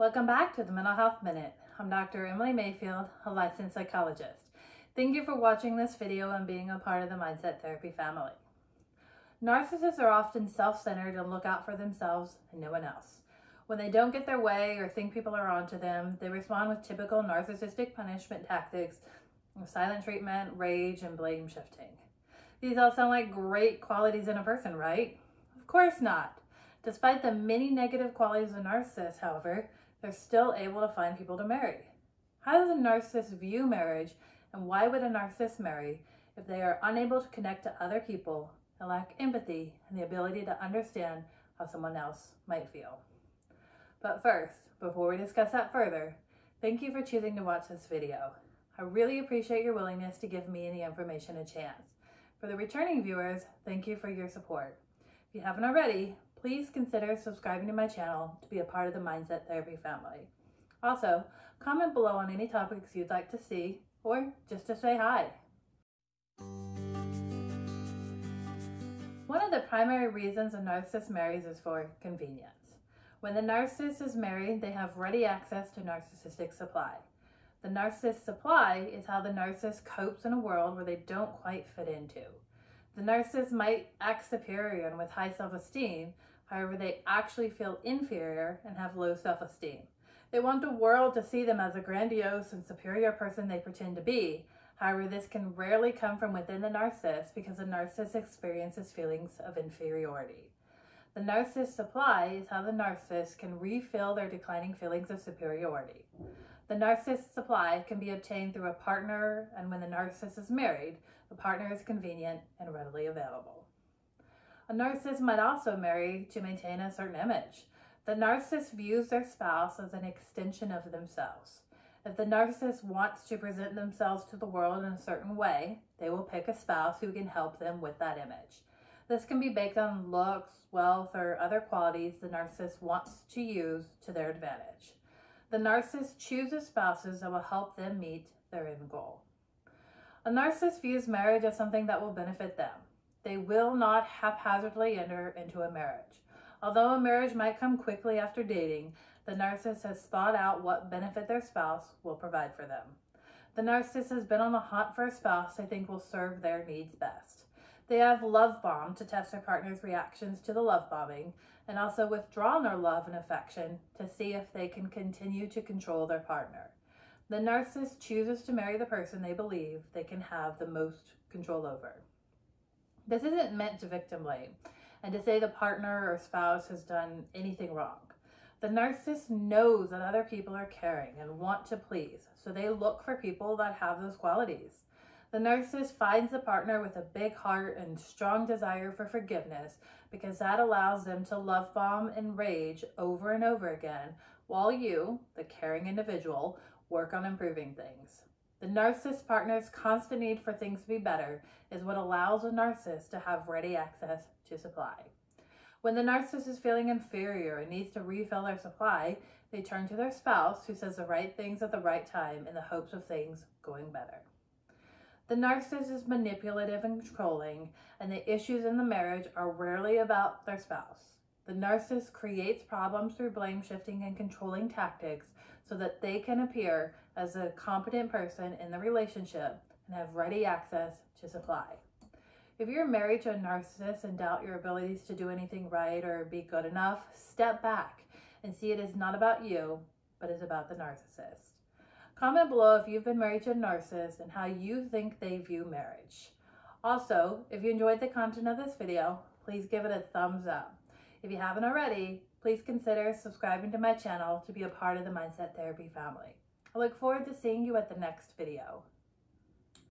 Welcome back to the Mental Health Minute. I'm Dr. Emily Mayfield, a licensed psychologist. Thank you for watching this video and being a part of the Mindset Therapy family. Narcissists are often self-centered and look out for themselves and no one else. When they don't get their way or think people are onto them, they respond with typical narcissistic punishment tactics silent treatment, rage, and blame shifting. These all sound like great qualities in a person, right? Of course not. Despite the many negative qualities of narcissists, however, they're still able to find people to marry. How does a narcissist view marriage and why would a narcissist marry if they are unable to connect to other people and lack empathy and the ability to understand how someone else might feel? But first, before we discuss that further, thank you for choosing to watch this video. I really appreciate your willingness to give me and the information a chance. For the returning viewers, thank you for your support. If you haven't already, please consider subscribing to my channel to be a part of the Mindset Therapy family. Also, comment below on any topics you'd like to see or just to say hi. One of the primary reasons a narcissist marries is for convenience. When the narcissist is married, they have ready access to narcissistic supply. The narcissist supply is how the narcissist copes in a world where they don't quite fit into. The narcissist might act superior and with high self-esteem, However, they actually feel inferior and have low self-esteem. They want the world to see them as a grandiose and superior person they pretend to be. However, this can rarely come from within the narcissist because the narcissist experiences feelings of inferiority. The narcissist supply is how the narcissist can refill their declining feelings of superiority. The narcissist supply can be obtained through a partner, and when the narcissist is married, the partner is convenient and readily available. A narcissist might also marry to maintain a certain image. The narcissist views their spouse as an extension of themselves. If the narcissist wants to present themselves to the world in a certain way, they will pick a spouse who can help them with that image. This can be based on looks, wealth, or other qualities the narcissist wants to use to their advantage. The narcissist chooses spouses that will help them meet their end goal. A narcissist views marriage as something that will benefit them. They will not haphazardly enter into a marriage. Although a marriage might come quickly after dating, the narcissist has thought out what benefit their spouse will provide for them. The narcissist has been on the hunt for a spouse they think will serve their needs best. They have love bombed to test their partner's reactions to the love bombing and also withdrawn their love and affection to see if they can continue to control their partner. The narcissist chooses to marry the person they believe they can have the most control over. This isn't meant to victim blame and to say the partner or spouse has done anything wrong. The narcissist knows that other people are caring and want to please, so they look for people that have those qualities. The narcissist finds a partner with a big heart and strong desire for forgiveness because that allows them to love bomb and rage over and over again while you, the caring individual, work on improving things. The narcissist partner's constant need for things to be better is what allows a narcissist to have ready access to supply. When the narcissist is feeling inferior and needs to refill their supply, they turn to their spouse who says the right things at the right time in the hopes of things going better. The narcissist is manipulative and controlling, and the issues in the marriage are rarely about their spouse. The narcissist creates problems through blame shifting and controlling tactics so that they can appear as a competent person in the relationship and have ready access to supply. If you're married to a narcissist and doubt your abilities to do anything right or be good enough, step back and see it is not about you, but is about the narcissist. Comment below if you've been married to a narcissist and how you think they view marriage. Also, if you enjoyed the content of this video, please give it a thumbs up. If you haven't already, please consider subscribing to my channel to be a part of the Mindset Therapy family. I look forward to seeing you at the next video.